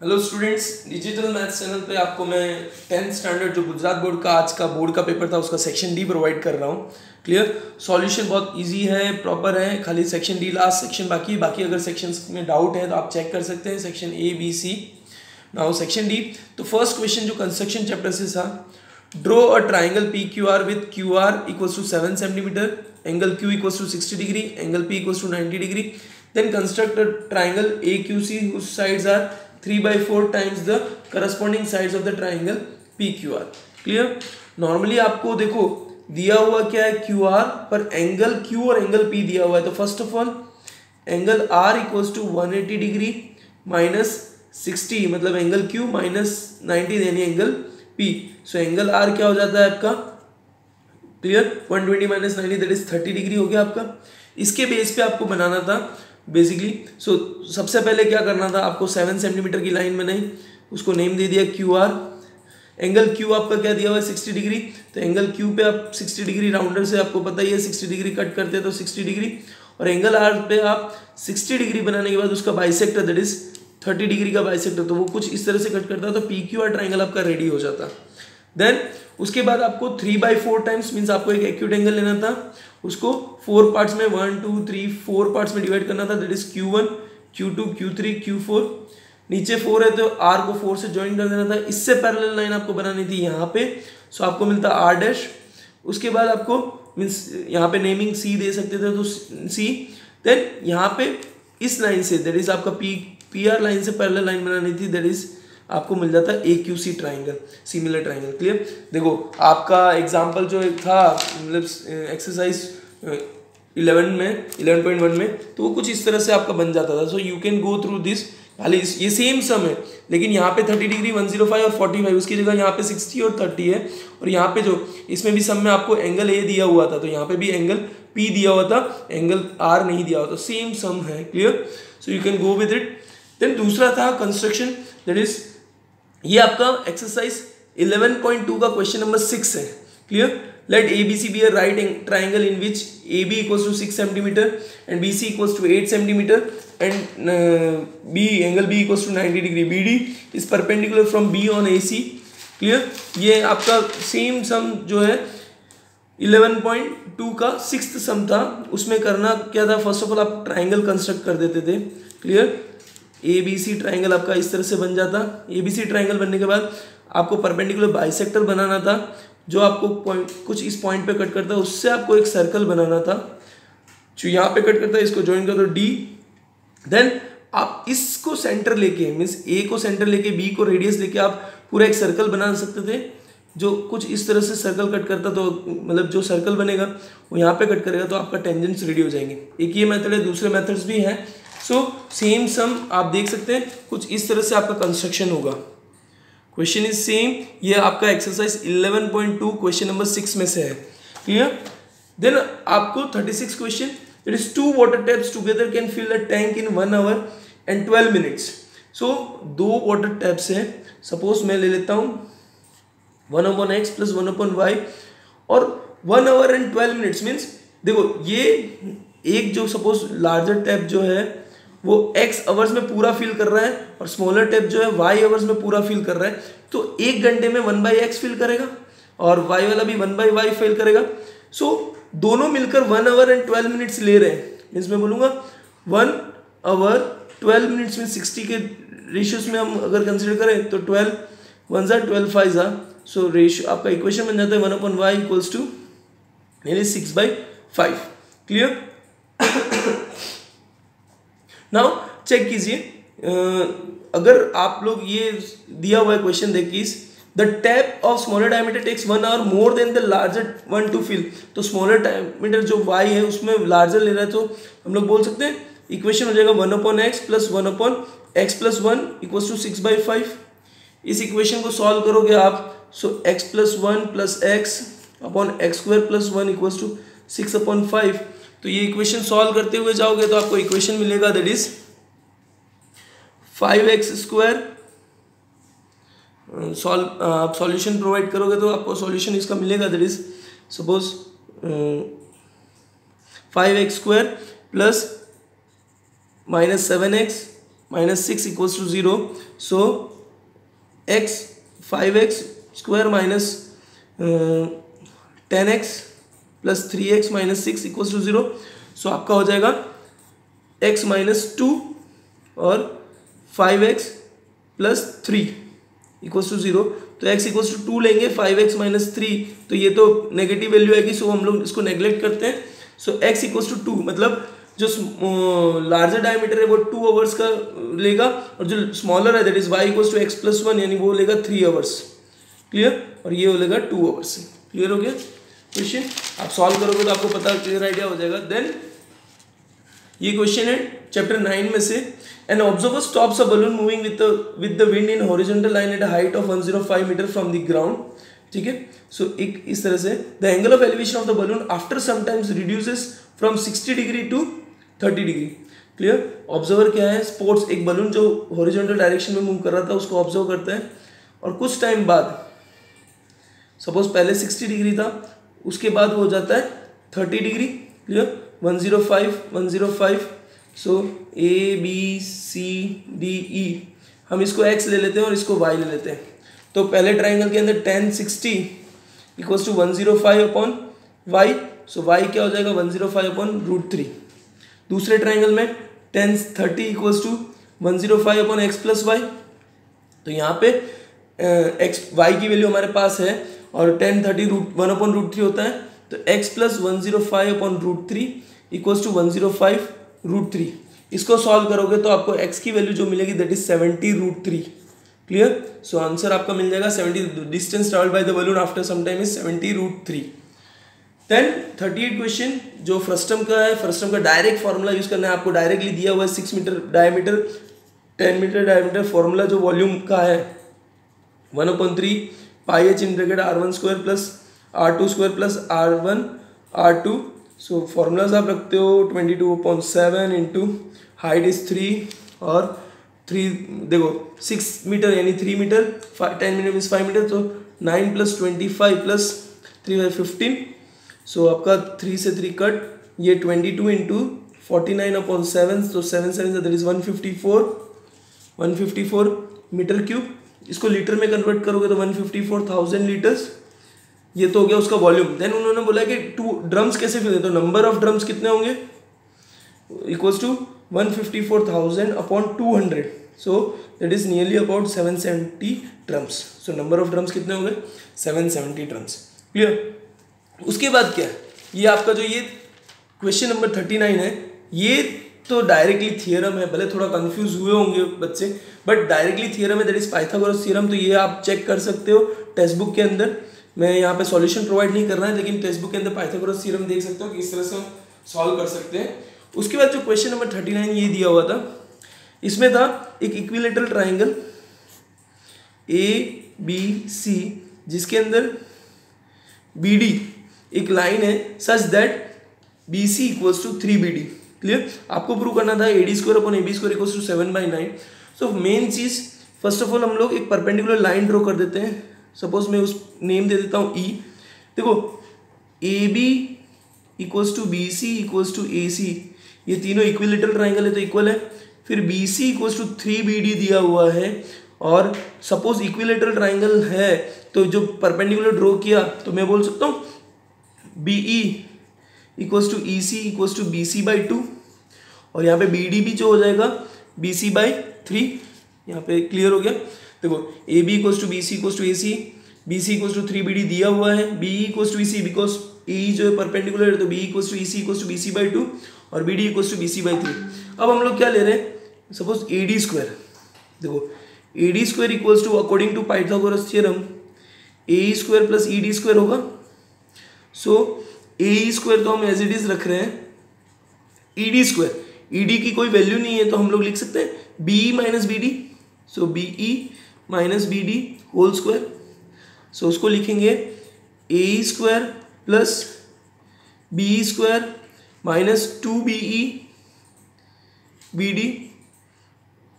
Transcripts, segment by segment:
Hello students digital maths channel पे आपको मैं टेंथ स्टैंडर्ड जो गुजरात बोर्ड का आज का बोर्ड का पेपर था, उसका सेक्शन डी प्रोवाइड कर रहा हूँ। क्लियर सॉल्यूशन बहुत इजी है प्रॉपर है, खाली सेक्शन डी लास्ट सेक्शन बाकी बाकी अगर सेक्शंस में डाउट है तो आप चेक कर सकते हैं section A B C now section D तो फ़र्स्ट क्वेश्चन जो कंस्ट्रक्शन चैप्टर से था draw a triangle P Q R with Q R equals to seven centimetre angle Q equals to sixty degree angle P equals to ninety degree then construct triangle A Q C sides are 3 by 4 times the corresponding sides of the triangle PQR clear normally आपको देखो, दिया हुआ क्या है? QR पर angle Q और angle P दिया हुआ है। तो first of all angle R equals to 180 degree minus 60 मतलब एंगल Q माइनस 90 यानी angle P. So angle R क्या हो जाता है आपका? Clear 120 twenty minus ninety that is 30 degree हो गया आपका। इसके बेस पे आपको बनाना था। बेसिकली सो so, सबसे पहले क्या करना था आपको सेवन सेंटीमीटर की लाइन में नहीं उसको नेम दे दिया क्यू आर एंगल क्यू आपका क्या दिया हुआ है? सिक्सटी डिग्री तो एंगल क्यू पे आप सिक्सटी डिग्री राउंडर से आपको पता ही है सिक्सटी डिग्री कट करते हैं तो सिक्सटी डिग्री और एंगल आर पे आप सिक्सटी डिग्री बनाने के बाद उसका bisector that is thirty degree का बाइसेक्टर तो वो कुछ इस तरह से कट करता है तो पी क्यू आर ट्राइंगल आपका रेडी हो जाता. देन उसके बाद आपको three by four times means आपको एक एक्यूट एंगल लेना था। उसको फोर पार्ट्स में one two three four parts में डिवाइड करना था that is Q one Q two Q three Q four नीचे फोर है तो आर को फोर से ज्वाइन कर देना था। इससे पैरेलल लाइन आपको बनानी थी यहाँ पे। सो आपको मिलता आर डैश उसके बाद आपको मीन्स यहाँ पे नेमिंग सी दे सकते थे तो सी देन यहाँ पे इस लाइन से दैट इज़ आपका पी पी आर लाइन से पैरेलल लाइन बनानी थी दैट इज़ आपको मिल जाता है A Q C triangle similar triangle clear देखो, आपका एग्ज़ाम्पल जो था मतलब एक्सरसाइज इलेवन में इलेवन पॉइंट वन में तो वो कुछ इस तरह से आपका बन जाता था। So you can go through this खाली ये सेम सम है, लेकिन यहाँ पे thirty degree one zero five और फोर्टी फाइव उसकी जगह यहाँ पे सिक्सटी और थर्टी है, और यहाँ पे जो, इसमें भी सम में आपको एंगल ए दिया हुआ था तो यहाँ पे भी एंगल पी दिया हुआ था एंगल आर नहीं दिया हुआ था। सेम सम है clear so you can go with it then दूसरा था कंस्ट्रक्शन दैट इज़ ये आपका एक्सरसाइज 11.2 का क्वेश्चन नंबर सिक्स है। Clear let A B C be a right triangle in which A B equals to six centimetre and B C equals to eight centimetre and B angle B equals to ninety degree B D is perpendicular from B on A C clear ये आपका same सम जो है 11.2 का six सम था। उसमें करना क्या था? फ़र्स्ट ऑफ़ ऑल आप ट्राइंगल कंस्ट्रक्ट कर देते थे। Clear A B C triangle आपका इस तरह से बन जाता। ए बी सी ट्राइंगल बनने के बाद आपको परपेंडिकुलर बाइसेक्टर बनाना था, जो आपको पॉइंट कुछ इस पॉइंट पे कट करता है उससे आपको एक सर्कल बनाना था। जो यहाँ पे कट करता है इसको ज्वाइन कर दो डी देन आप इसको सेंटर लेके मीन्स ए को सेंटर लेके बी को रेडियस लेके आप पूरा एक सर्कल बना सकते थे, जो कुछ इस तरह से सर्कल कट करता तो मतलब जो सर्कल बनेगा, वो यहाँ पे कट करेगा तो आपका टेंजेंट्स रेडी हो जाएँगे। एक ये मेथड है, दूसरे मेथड्स भी हैं। सो सेम सम आप देख सकते हैं, कुछ इस तरह से आपका कंस्ट्रक्शन होगा। क्वेश्चन इज़ सेम ये आपका एक्सरसाइज 11.2 क्वेश्चन नंबर सिक्स में से है। क्लियर देन आपको 36 question it is two water taps together can fill the tank in one hour and twelve minutes so दो वाटर टैप्स हैं। सपोज़ मैं ले लेता हूँ one upon X plus one upon Y और one hour and twelve minutes means देखो, ये एक जो सपोज़ लार्जर टैप जो है वो एक्स आवर्स में पूरा फिल कर रहा है और स्मॉलर टेप जो है वाई आवर्स में पूरा फिल कर रहा है। तो एक घंटे में वन बाई एक्स फिल करेगा और वाई वाला भी वन बाई वाई फिल करेगा। सो so, दोनों मिलकर one hour and twelve minutes ले रहे हैं। इसमें बोलूँगा वन आवर ट्वेल्व मिनट्स में सिक्सटी के रेशियोज में हम अगर कंसिडर करें तो ट्वेल्व वन ज़ा ट्वेल्व फाइव ज़ा सो रेशियो आपका इक्वेशन बन जाता है one upon y equals to यानी six by five clear now check कीजिए। अगर आप लोग ये दिया हुआ क्वेश्चन देखिए the tap of smaller diameter takes one hour more than the larger one to fill तो स्मॉलर डायमीटर जो वाई है, उसमें लार्जर ले रहा है तो हम लोग बोल सकते हैं इक्वेशन हो जाएगा one upon x plus one upon x plus one equals to six by five इस इक्वेशन को सॉल्व करोगे आप so x plus one plus x upon x square plus one equals to six upon five तो ये equation solve करते हुए जाओगे तो आपको इक्वेशन मिलेगा that is five x square solve आप सॉल्यूशन प्रोवाइड करोगे तो आपको सॉल्यूशन इसका मिलेगा that is suppose five x square plus minus seven x minus six equals to zero so x five x square minus ten x plus three x minus six equals to zero. So आपका हो जाएगा x minus two और five x plus three equals to zero. तो x equals to to लेंगे, five x minus three तो ये तो negative value आएगी, सो हम लोग इसको नेग्लेक्ट करते हैं। So x equals to two मतलब जो लार्जर डायमीटर है, वो टू आवर्स का लेगा और जो स्मॉलर है that is y equals to x plus one यानी वो लेगा थ्री आवर्स क्लियर और ये हो लेगा टू आवर्स क्लियर हो गया? क्वेश्चन। आप सॉल्व करोगे तो आपको पता क्लियर आइडिया हो जाएगा। देन ये क्वेश्चन है चैप्टर नाइन में से। An observer stops a balloon moving with with the wind in horizontal line at height of 105 metre from the ground ठीक है? सो एक इस तरह से the angle of elevation of the balloon after sometimes reduces from 60 degree to 30 degree clear observer क्या है? Sports एक balloon जो हॉरिजॉन्टल डायरेक्शन में मूव कर रहा था, उसको ऑब्ज़र्व करता है। और कुछ टाइम बाद सपोज़ पहले 60 डिग्री था उसके बाद वो हो जाता है 30 degree clear 105 105 so A B C D E हम इसको एक्स ले लेते हैं और इसको वाई ले लेते हैं। तो पहले ट्राइंगल के अंदर tan sixty equals to one zero five upon y so y क्या हो जाएगा? One zero five upon root three दूसरे ट्राइंगल में tan thirty equals to one zero five upon x plus y तो यहाँ पे एक्स वाई की value हमारे पास है और tan thirty root, one upon root three होता है तो x plus one zero five upon root three equals to one zero five root three. इसको सॉल्व करोगे तो आपको एक्स की वैल्यू जो मिलेगी that is seventy root three. Clear? So answer आपका मिल जाएगा। Seventy distance travel by the balloon after some time is seventy root three. Then thirty eight question जो फ्रस्टम का है फ्रस्टम का डायरेक्ट फॉर्मूला यूज़ करना है। आपको डायरेक्टली दिया हुआ है six metre diameter ten metre diameter formula जो वॉल्यूम का है one upon three pi h bracket r one square plus r two square plus r one r two so formulas आप रखते हो twenty two point seven into height is three और three देखो six metre यानी three metre ten metre means five metre तो nine plus twenty five plus three five fifteen so आपका three से three cut ये twenty two into forty nine upon seven तो seven seven that is one fifty four one fifty four metre cube इसको litre में convert करोगे तो one fifty four thousand litres ये तो हो गया उसका वॉल्यूम देन उन्होंने बोला कि टू ड्रम्स कैसे फिल तो नंबर ऑफ़ ड्रम्स कितने होंगे? Equals to one fifty four thousand upon two hundred so that is nearly about seven seventy drums so number of drums कितने होंगे? सेवन सेवेंटी ड्रम्स क्लियर उसके बाद क्या? है ये आपका जो ये क्वेश्चन नंबर थर्टी नाइन है, ये तो डायरेक्टली थियरम है, भले थोड़ा कंफ्यूज हुए होंगे बच्चे बट डायरेक्टली थियरम है दैट इज़ पाइथागोरस थियरम तो ये आप चेक कर सकते हो टेक्स्ट बुक के अंदर। मैं यहाँ पे सॉल्यूशन प्रोवाइड नहीं कर रहा है, लेकिन टेक्स्ट बुक के अंदर पाइथागोरस थ्योरम देख सकते हो कि इस तरह से हम सॉल्व कर सकते हैं। उसके बाद जो क्वेश्चन नंबर थर्टी नाइन ये दिया हुआ था, इसमें था एक equilateral triangle A B C जिसके अंदर बी डी एक लाइन है such that B C equals to three B D clear आपको प्रूव करना था A D square upon A B square equals to seven by nine so main cheese first of all हम लोग एक perpendicular line draw कर देते हैं. Suppose मैं उस नेम दे देता हूँ ई e. देखो A B equals to B C equals to A C ये तीनों इक्विलेटरल ट्राइंगल है तो इक्वल है. फिर B C equals to three B D दिया हुआ है. और सपोज़ इक्विलेटरल ट्राइंगल है तो जो परपेंडिकुलर ड्रॉ किया तो मैं बोल सकता हूँ B E equals to E C equals to B C by two और यहाँ पे बी डी भी जो हो जाएगा बी सी बाई थ्री यहाँ पे क्लियर हो गया। देखो A B equals to B C equals to A C B C equals to three B D दिया हुआ है। B equals to E C because E जो है परपेंडिकुलर है तो B equals to E C equals to B C by two और B D equals to B C by three अब हम लोग क्या ले रहे हैं? सपोज़ ए डी स्क्वायर देखो A D square equals to according to Pythagoras theorem A square plus E D square होगा। सो ए स्क्वायर तो हम एज इट इज़ रख रहे हैं। E D square E D की कोई वैल्यू नहीं है तो हम लोग लिख सकते हैं B minus B D so B E minus B D whole square so उसको लिखेंगे A square plus B square minus two B E B D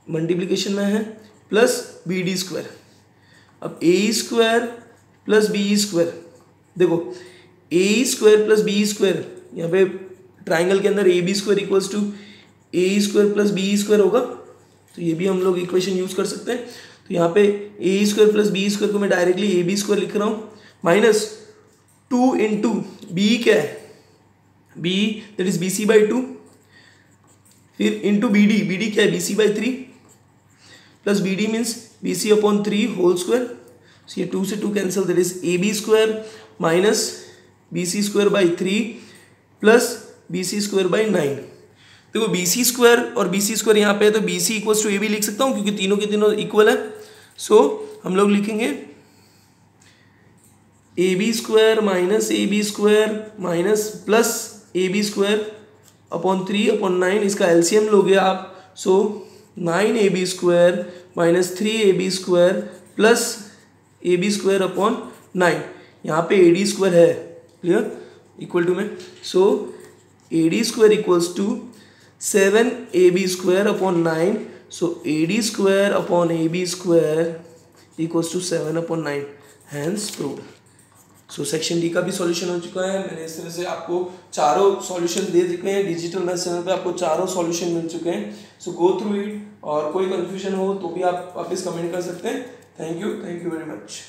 multiplication में है प्लस बी डी स्क्वायर अब A square plus B square देखो A square plus B square यहाँ पे triangle के अंदर A B square equals to A square plus B square होगा तो ये भी हम लोग इक्वेशन यूज़ कर सकते हैं। तो यहाँ पे A square plus B square को मैं डायरेक्टली ए बी स्क्वायर लिख रहा हूँ। माइनस टू इंटू बी क्या है? B that is B C by two फिर into B D B D क्या है? B C by three plus B D means B C upon three whole square so, ये two से two cancel that is A B square minus B C square by three plus B C square by nine देखो B C square और B C square यहाँ पे है तो B C equals to A B लिख सकता हूँ क्योंकि तीनों के तीनों इक्वल है। सो so, हम लोग लिखेंगे A B square minus A B square minus plus A B square upon three upon nine इसका एलसीएम लोगे आप। So nine A B square minus three A B square plus A B square upon nine यहाँ पे A D square है clear equal to में। So A D square equals to seven A B square upon nine so A D square upon A B square equals to seven upon nine hence prove so section D का भी solution हो चुका है। मैंने इस तरह से आपको चारों सॉल्यूशन दे चुके हैं। डिजिटल मैथ चैनल पे आपको चारों सॉल्यूशन मिल चुके हैं। सो गो थ्रू इट और कोई कन्फ्यूज़न हो तो भी आप वापस कमेंट कर सकते हैं। Thank you thank you very much